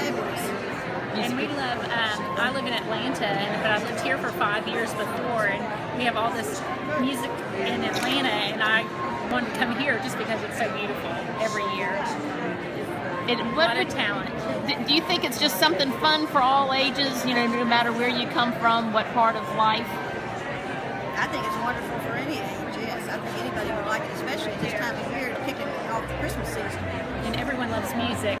fabulous. And we love, um, I live in Atlanta, and, but I lived here for five years before, and we have all this music in Atlanta, and I wanted to come here just because it's so beautiful every year. It, A what lot of talent. do you think it's just something fun for all ages? You know, no matter where you come from, what part of life. I think it's wonderful for any age, yes. I think anybody would like it, especially this time of year, kicking off the Christmas season. And everyone loves music.